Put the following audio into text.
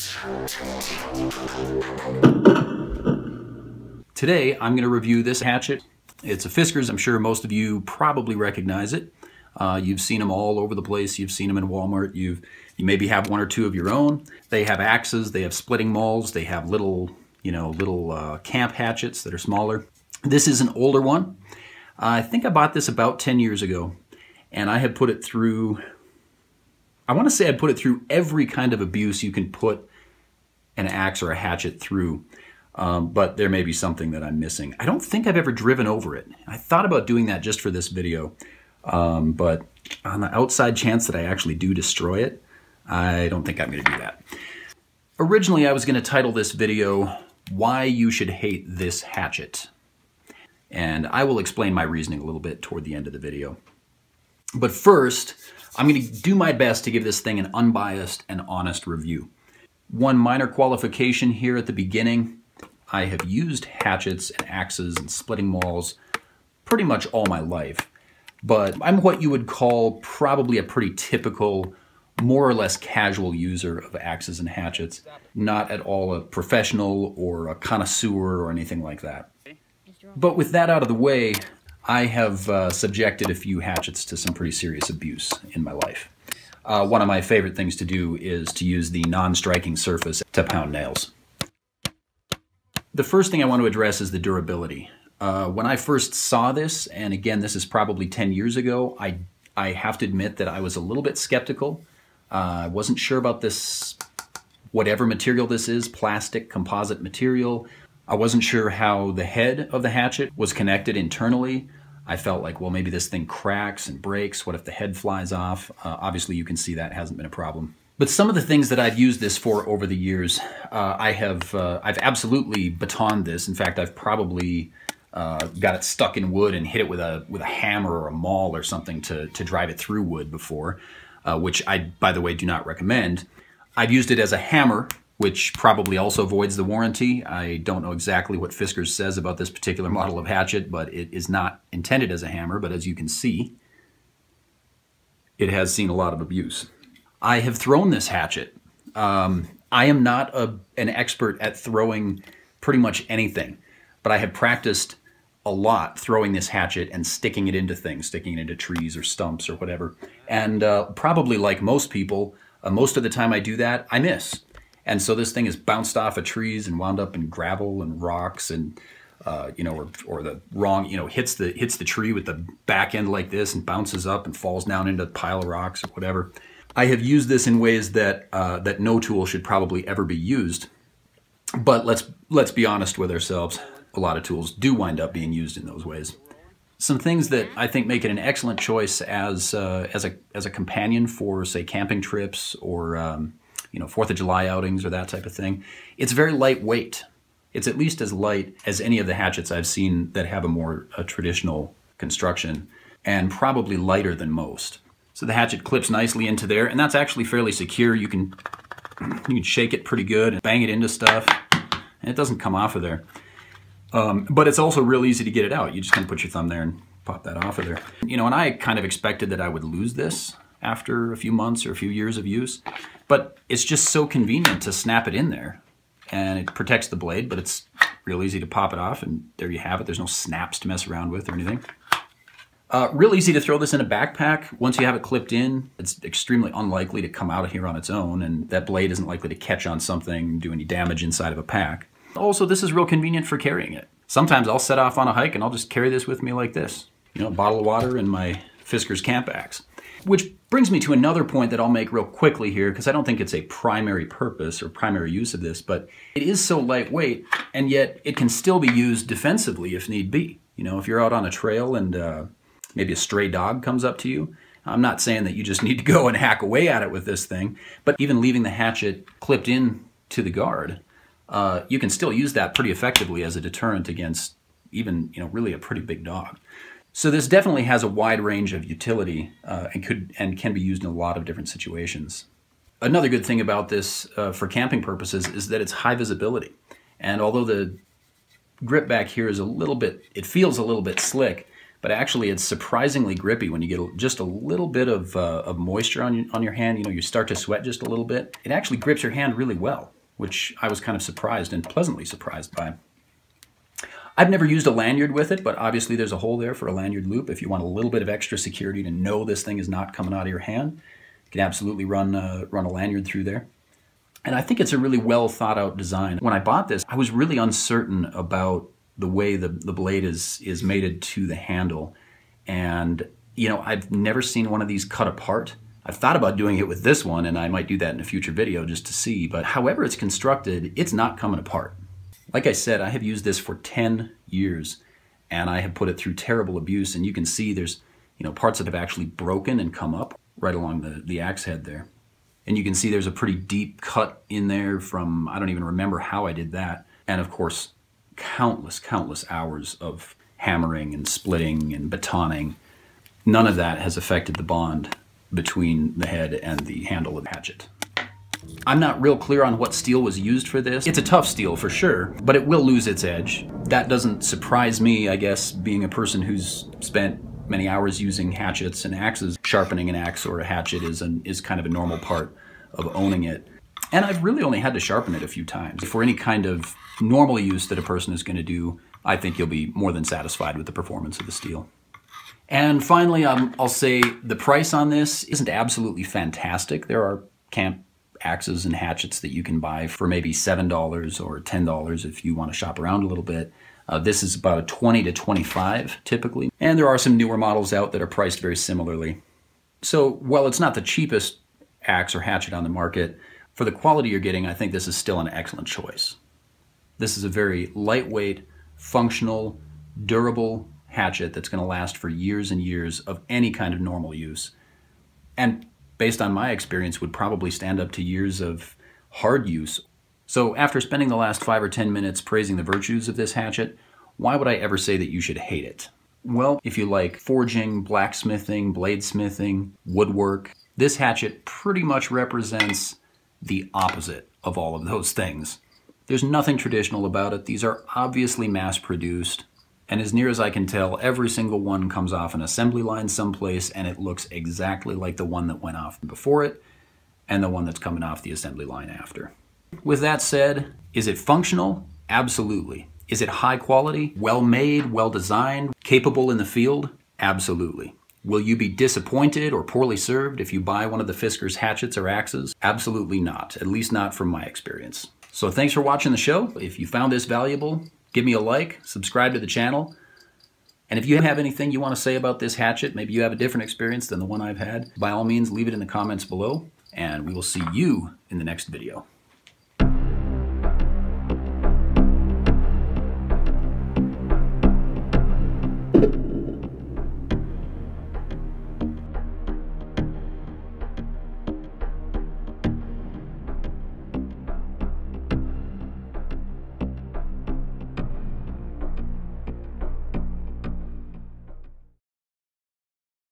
Today, I'm going to review this hatchet. It's a Fiskars. I'm sure most of you probably recognize it. Uh, you've seen them all over the place. You've seen them in Walmart. You've you maybe have one or two of your own. They have axes. They have splitting mauls. They have little you know little uh, camp hatchets that are smaller. This is an older one. I think I bought this about 10 years ago, and I have put it through. I want to say I put it through every kind of abuse you can put an axe or a hatchet through. Um, but there may be something that I'm missing. I don't think I've ever driven over it. I thought about doing that just for this video, um, but on the outside chance that I actually do destroy it, I don't think I'm going to do that. Originally, I was going to title this video, Why You Should Hate This Hatchet. And I will explain my reasoning a little bit toward the end of the video. But first, I'm going to do my best to give this thing an unbiased and honest review. One minor qualification here at the beginning. I have used hatchets and axes and splitting mauls pretty much all my life. But I'm what you would call probably a pretty typical, more or less casual user of axes and hatchets. Not at all a professional or a connoisseur or anything like that. But with that out of the way, I have uh, subjected a few hatchets to some pretty serious abuse in my life. Uh, one of my favorite things to do is to use the non-striking surface to pound nails. The first thing I want to address is the durability. Uh, when I first saw this, and again, this is probably 10 years ago, I, I have to admit that I was a little bit skeptical. Uh, I wasn't sure about this, whatever material this is, plastic, composite material. I wasn't sure how the head of the hatchet was connected internally. I felt like, well, maybe this thing cracks and breaks. What if the head flies off? Uh, obviously, you can see that hasn't been a problem. But some of the things that I've used this for over the years, uh, I have uh, I've absolutely batoned this. In fact, I've probably uh, got it stuck in wood and hit it with a with a hammer or a maul or something to to drive it through wood before, uh, which I by the way do not recommend. I've used it as a hammer, which probably also voids the warranty. I don't know exactly what Fiskars says about this particular model of hatchet, but it is not intended as a hammer. But as you can see, it has seen a lot of abuse. I have thrown this hatchet. Um, I am not a, an expert at throwing pretty much anything, but I have practiced a lot throwing this hatchet and sticking it into things, sticking it into trees or stumps or whatever. And uh, probably like most people, uh, most of the time I do that, I miss. And so this thing has bounced off of trees and wound up in gravel and rocks and uh, you know, or, or the wrong, you know, hits the hits the tree with the back end like this and bounces up and falls down into a pile of rocks or whatever. I have used this in ways that uh, that no tool should probably ever be used. But let's let's be honest with ourselves. A lot of tools do wind up being used in those ways. Some things that I think make it an excellent choice as uh, as a as a companion for say camping trips or um, you know Fourth of July outings or that type of thing. It's very lightweight. It's at least as light as any of the hatchets I've seen that have a more a traditional construction, and probably lighter than most. So the hatchet clips nicely into there, and that's actually fairly secure. You can you can shake it pretty good and bang it into stuff, and it doesn't come off of there. Um, but it's also real easy to get it out. You just kind of put your thumb there and pop that off of there. You know, and I kind of expected that I would lose this after a few months or a few years of use, but it's just so convenient to snap it in there. And it protects the blade, but it's real easy to pop it off, and there you have it. There's no snaps to mess around with or anything. Uh, real easy to throw this in a backpack. Once you have it clipped in, it's extremely unlikely to come out of here on its own, and that blade isn't likely to catch on something, do any damage inside of a pack. Also, this is real convenient for carrying it. Sometimes I'll set off on a hike and I'll just carry this with me like this. You know, a bottle of water and my Fiskars camp axe. Which brings me to another point that I'll make real quickly here, because I don't think it's a primary purpose or primary use of this, but it is so lightweight, and yet it can still be used defensively if need be. You know, if you're out on a trail and uh, maybe a stray dog comes up to you. I'm not saying that you just need to go and hack away at it with this thing, but even leaving the hatchet clipped in to the guard, uh, you can still use that pretty effectively as a deterrent against even, you know, really a pretty big dog. So this definitely has a wide range of utility uh, and could and can be used in a lot of different situations. Another good thing about this uh, for camping purposes is that it's high visibility. And although the grip back here is a little bit, it feels a little bit slick, but actually it's surprisingly grippy when you get just a little bit of, uh, of moisture on, on your hand. You know, you start to sweat just a little bit. It actually grips your hand really well, which I was kind of surprised and pleasantly surprised by. I've never used a lanyard with it, but obviously there's a hole there for a lanyard loop. If you want a little bit of extra security to know this thing is not coming out of your hand, you can absolutely run, uh, run a lanyard through there. And I think it's a really well thought out design. When I bought this, I was really uncertain about the way the, the blade is, is mated to the handle. And, you know, I've never seen one of these cut apart. I've thought about doing it with this one, and I might do that in a future video just to see. But however it's constructed, it's not coming apart. Like I said, I have used this for 10 years, and I have put it through terrible abuse. And you can see there's, you know, parts that have actually broken and come up right along the, the axe head there. And you can see there's a pretty deep cut in there from, I don't even remember how I did that. And of course, countless, countless hours of hammering and splitting and batoning. None of that has affected the bond between the head and the handle of the hatchet. I'm not real clear on what steel was used for this. It's a tough steel for sure, but it will lose its edge. That doesn't surprise me, I guess, being a person who's spent many hours using hatchets and axes. Sharpening an axe or a hatchet is, an, is kind of a normal part of owning it. And I've really only had to sharpen it a few times. For any kind of normal use that a person is going to do, I think you'll be more than satisfied with the performance of the steel. And finally, um, I'll say the price on this isn't absolutely fantastic. There are camp axes and hatchets that you can buy for maybe $7 or $10 if you want to shop around a little bit. Uh, this is about a 20 to 25 typically. And there are some newer models out that are priced very similarly. So while it's not the cheapest axe or hatchet on the market, for the quality you're getting, I think this is still an excellent choice. This is a very lightweight, functional, durable hatchet that's going to last for years and years of any kind of normal use. And based on my experience, would probably stand up to years of hard use so after spending the last five or 10 minutes praising the virtues of this hatchet, why would I ever say that you should hate it? Well, if you like forging, blacksmithing, bladesmithing, woodwork, this hatchet pretty much represents the opposite of all of those things. There's nothing traditional about it. These are obviously mass produced. And as near as I can tell, every single one comes off an assembly line someplace and it looks exactly like the one that went off before it and the one that's coming off the assembly line after. With that said, is it functional? Absolutely. Is it high quality, well made, well designed, capable in the field? Absolutely. Will you be disappointed or poorly served if you buy one of the Fiskars hatchets or axes? Absolutely not, at least not from my experience. So thanks for watching the show. If you found this valuable, give me a like, subscribe to the channel, and if you have anything you want to say about this hatchet, maybe you have a different experience than the one I've had, by all means leave it in the comments below, and we will see you in the next video.